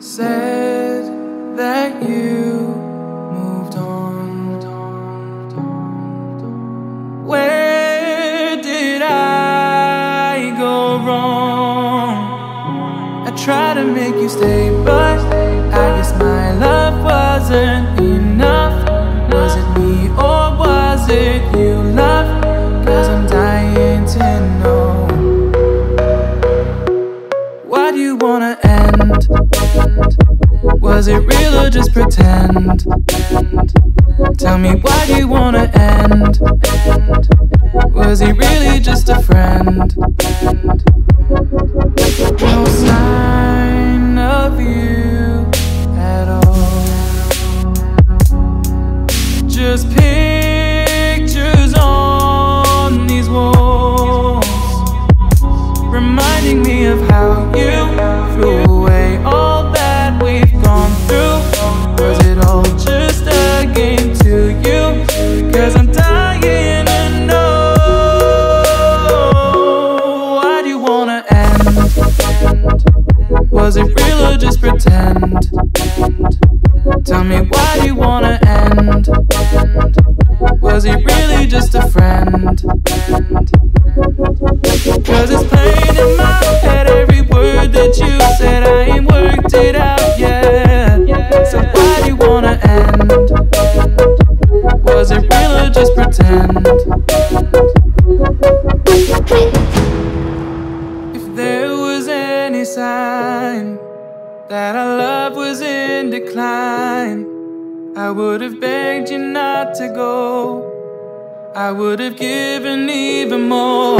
said that you moved on. Where did I go wrong? I tried to make you stay, but I guess my love wasn't enough. Was it me or was it you, love? Cause I'm dying to know. Why do you wanna end? Was it real or just pretend? Tell me why do you wanna end? Was he really just a friend? No sign of you at all. Just pictures on these walls, reminding me of how you Was it real or just pretend? Tell me why you wanna end? Was he really just a friend? Cause it's plain in my head every word that you said I ain't worked it out yet So why do you wanna end? Was it real or just pretend? Sign that our love was in decline, I would have begged you not to go. I would have given even more.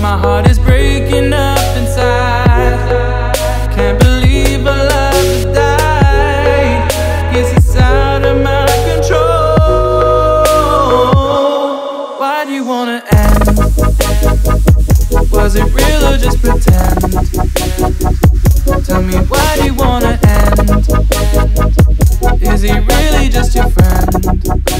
My heart is breaking up inside. Can't believe our love has died. Guess it's out of my control. Why do you wanna end? Was it real or just pretend? Tell me why do you wanna end? Is he really just your friend?